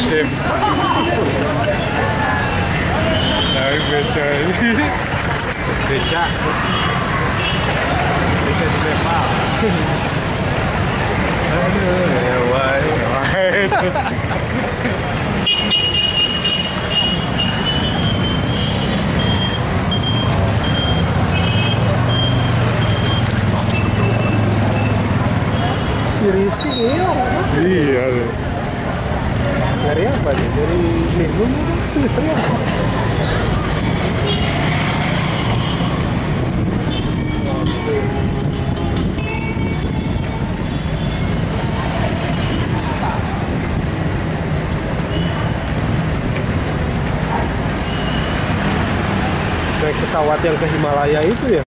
Naik beca ini. Beca. Beca di Nepal. Aduh, why? Si Rizky ini orang apa? Iya. Dari apa nih? Dari Lingkung? Dari apa? Naik pesawat yang ke Himalaya itu ya?